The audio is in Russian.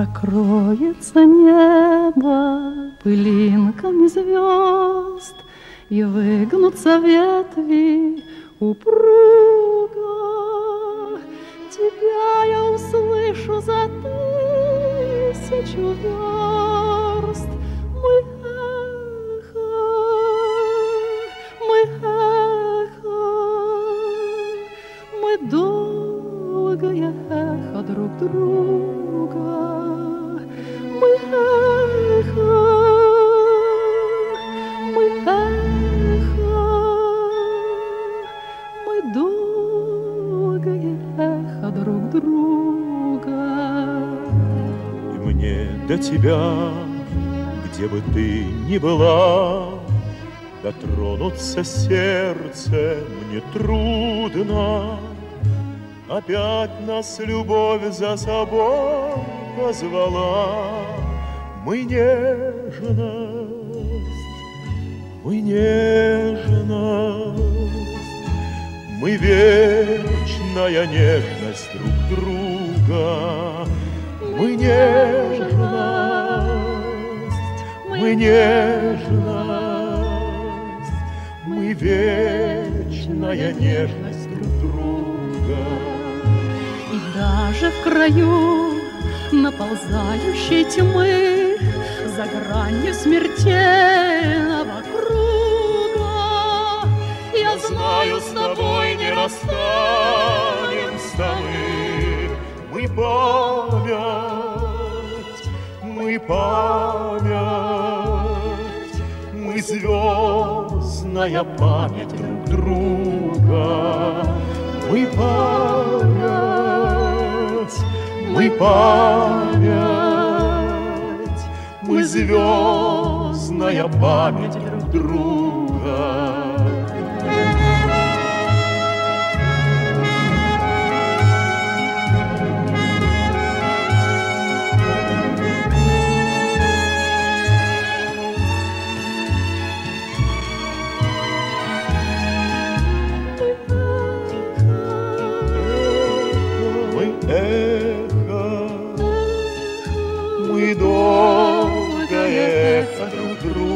Покроется небо пылинками звезд, И выгнутся ветви упруго. Тебя я услышу за тысячу верст, Мой эхо, мой эхо, мы долгое эхо друг друга. Друга. И мне до тебя, где бы ты ни была, Дотронуться сердце мне трудно. Опять нас любовь за собой позвала. Мы нежность, мы нежность, Мы вечная нежность друг друга. Мы нежность, мы нежность, Мы вечная нежность друг друга. И даже в краю наползающей тьмы За гранью смертельного круга Я знаю, с тобой не расстанемся мы. Мы память, мы память, мы звездная память друг друга. Мы память, мы память, мы звездная память друг друга. Долгое